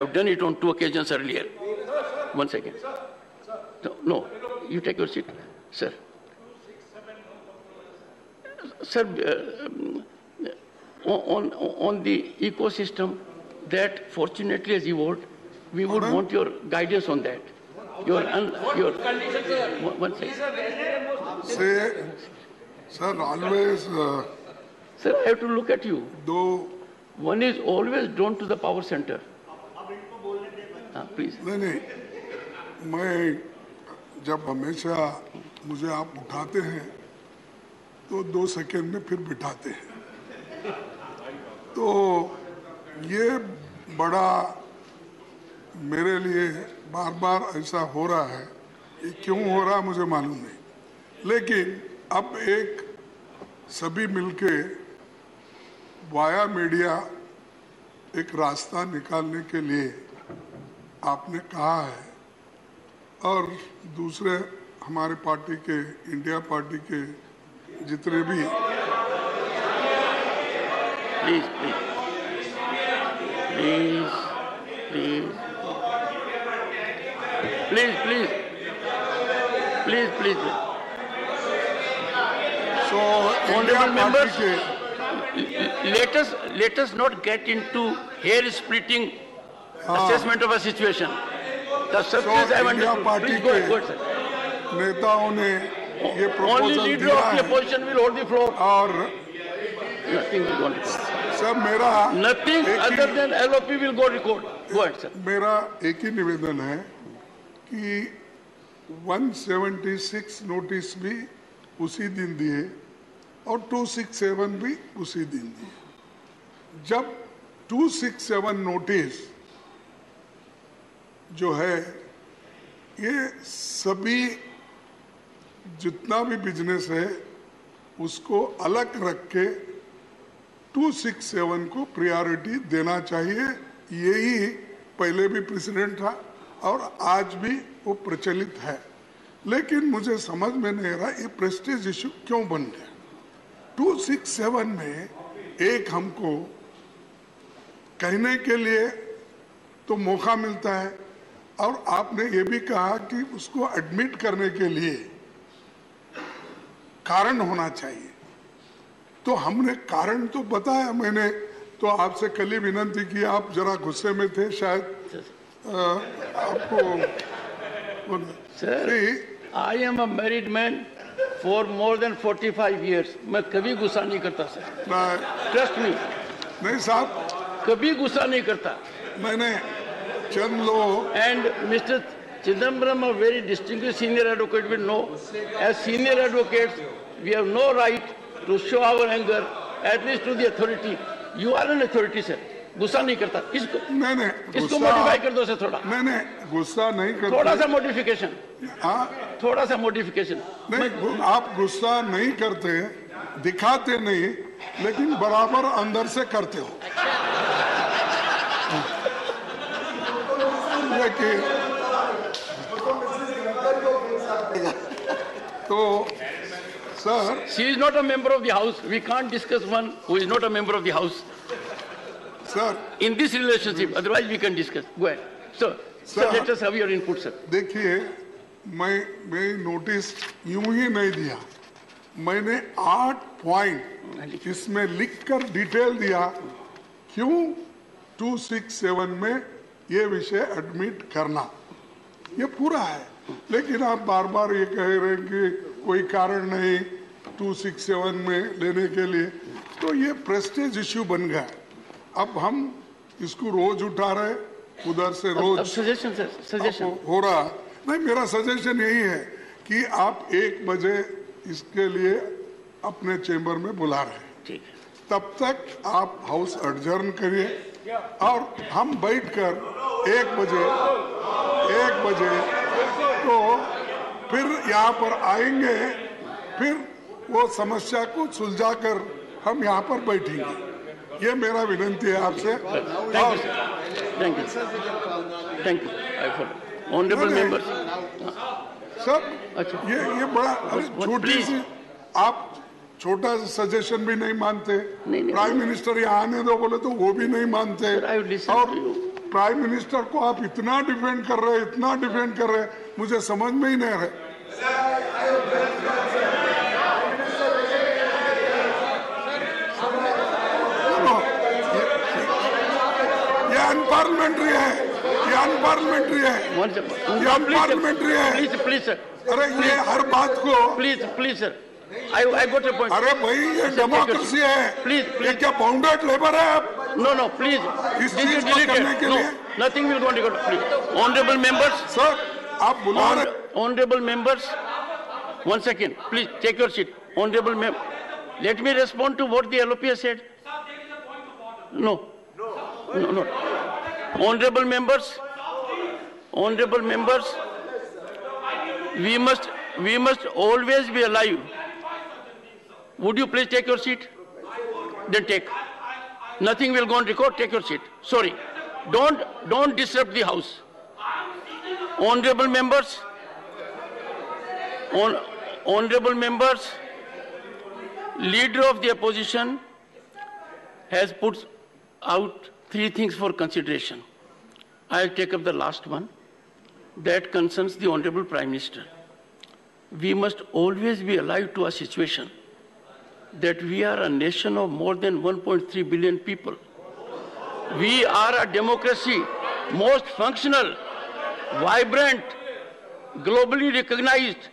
I've done it on two occasions earlier. One second. No, no, you take your seat, sir. Sir, uh, um, on, on the ecosystem that fortunately has evolved, we would want your guidance on that. Your, un, your, one one second. Say, sir, always uh, Sir, I have to look at you. Though One is always drawn to the power center. Ah, please. नहीं नहीं मैं जब हमेशा मुझे आप उठाते हैं तो दो सेकेंड में फिर बिठाते हैं तो ये बड़ा मेरे लिए बार बार ऐसा हो रहा है ये क्यों हो रहा है मुझे मालूम नहीं लेकिन अब एक सभी मिलके वाया मीडिया एक रास्ता निकालने के लिए आपने कहा है। और दूसरे हमारे पार्टी के इंडिया पार्टी के जितने भी please please please please please please so honourable members let's let's not get into hair splitting assessment of a situation party के नेताओं ने ये पोजिशन विल होल्ड फ्लोर और सर मेरा nothing other than LOP will go record मेरा एक ही निवेदन है कि 176 नोटिस भी उसी दिन दिए और 267 भी उसी दिन दिए। जब 267 नोटिस जो है, ये सभी जितना भी बिज़नेस है, उसको अलग रख के 267 को प्रायोरिटी देना चाहिए। यही पहले भी प्रेसिडेंट था और आज भी वो प्रचलित है। लेकिन मुझे समझ में नहीं रहा, ये प्रेस्टीज इशू क्यों बन गया? 267 में एक हमको कहने के लिए तो मौका मिलता है और आपने ये भी कहा कि उसको एडमिट करने के लिए कारण होना चाहिए। तो हमने कारण तो बताया मैंने तो आपसे कल ही विनंती की आप जरा गुस्से में थे शायद। अ, आपको. See, I am a married man for more than 45 years. मैं कभी गुस्सा नहीं करता सर। ट्रस्ट मी नहीं साहब। कभी गुस्सा नहीं करता। मैंने चंद लोग And Mr. Chidambaram, a very distinguished senior advocate, will know, as senior advocates, we have no right to show our anger, at least to the authority. You are an authority, sir. गुस्सा नहीं करता इसको नहीं नहीं इसको modify कर दो sir थोड़ा नहीं नहीं गुस्सा नहीं करता थोड़ा सा मॉडिफिकेशन हाँ थोड़ा सा मॉडिफिकेशन नहीं गु- आप गुस्सा नहीं करते दिखाते नहीं लेकिन बराबर अंदर से करते हो कि तो sir she is not a member of the house we can't discuss one who is not a member of the house sir in this relationship otherwise we can discuss go ahead sir sir let us have your input sir देखिए मैं मैं notice यूँ ही नहीं दिया। मैंने आठ point इसमें लिखकर डिटेल दिया। क्यों? टू सिक्स सेवन में ये विषय एडमिट करना। ये पूरा है। लेकिन आप बार बार ये कह रहे हैं कि कोई कारण नहीं 267 में लेने के लिए। तो ये प्रेस्टेज इश्यू बन गया। अब हम इसको रोज उठा रहे उधर से रोज। sir. Suggestion. हो रहा। नहीं मेरा सजेशन यही है कि आप एक बजे इसके लिए अपने चेंबर में बुला रहे ठीक. तब तक आप हाउस एडजर्न करिए। और हम बैठकर एक बजे एक बजे तो फिर यहाँ पर आएँगे फिर वो समस्या को सुलझाकर हम यहाँ पर बैठेंगे। ये मेरा विनंती है आपसे। Members. सब अच्छा। ये ये बड़ा छोटी सी आप छोटा सजेशन भी नहीं मानते। प्राइम मिनिस्टर यहाँ आने दो बोले तो वो भी नहीं मानते। और. प्राइम मिनिस्टर को आप इतना डिफेंड कर रहे हैं इतना डिफेंड कर रहे हैं मुझे समझ में ही नहीं आ रहा ये- अनपार्लियामेंट्री है ये अनपार्लियामेंट्री है ये अनपार्लियामेंट्री है Please, please, sir. अरे ये हर बात को please please sir got your point. अरे भाई ये डेमोक्रेसी है प्लीज़ ये क्या बाउंडेड लेबर है आप No, no, please. इस This चीज is को deleted. करने के No, लिए- nothing will go on record. Please. Honorable members, sir आप बुला hon- रहे honorable members, one second. Please take your seat. Honorable mem, let me respond to what the LOP has said. No. No, no. Honorable members, honorable members, we must, we must always be alive. Would you please take your seat? Then take. Nothing will go on record. Take your seat. Sorry. Don't, don't disrupt the house. Honorable members, hon- honorable members, leader of the opposition has put out three things for consideration. I'll take up the last one. That concerns the Honorable Prime Minister. We must always be alive to our situation that we are a nation of more than 1.3 billion people. We are a democracy, most functional, vibrant, globally recognized.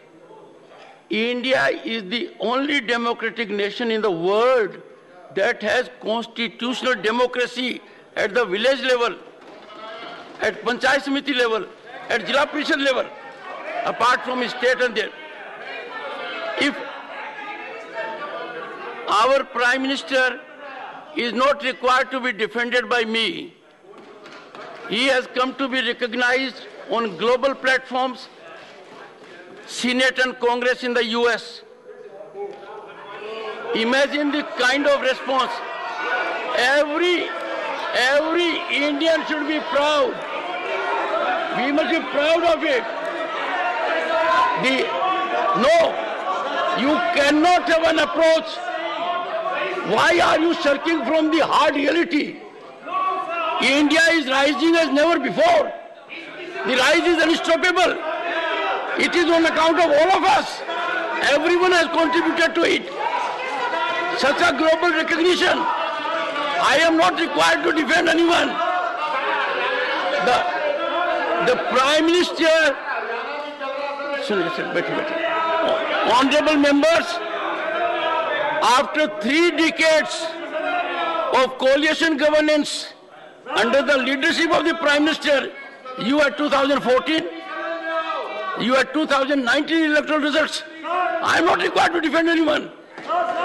India is the only democratic nation in the world that has constitutional democracy at the village level, at Panchayat Samiti level, at Jila Parishad level, apart from state and there. Our Prime Minister is not required to be defended by me. He has come to be recognized on global platforms, Senate and Congress in the US. Imagine the kind of response. Every, every Indian should be proud. We must be proud of it. The, no, you cannot have an approach why are you shirking from the hard reality? India is rising as never before. The rise is unstoppable. It is on account of all of us. Everyone has contributed to it. Such a global recognition. I am not required to defend anyone. The, the Prime Minister, honorable members, after three decades of coalition governance under the leadership of the Prime Minister, you had 2014, you had 2019 electoral results. I am not required to defend anyone.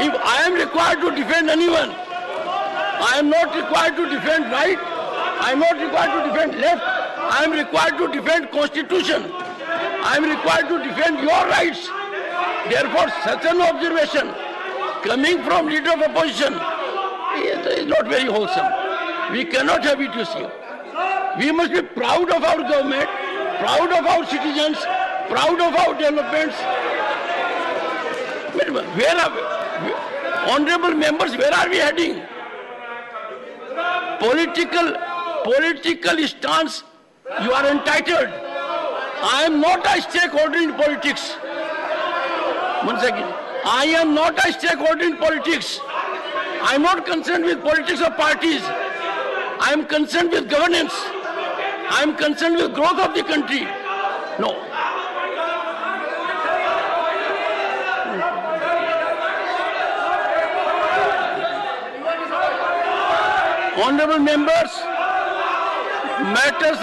If I am required to defend anyone, I am not required to defend right, I am not required to defend left, I am required to defend constitution. I am required to defend your rights. Therefore, such an observation coming from leader of opposition is, not very wholesome. We cannot have it, you see. We must be proud of our government, proud of our citizens, proud of our developments. Where are we? Honorable members, where are we heading? Political, political stance, you are entitled. I am not a stakeholder in politics. Once again, I am not a stakeholder in politics. I am not concerned with politics of parties. I am concerned with governance. I am concerned with growth of the country. No. Honorable members, matters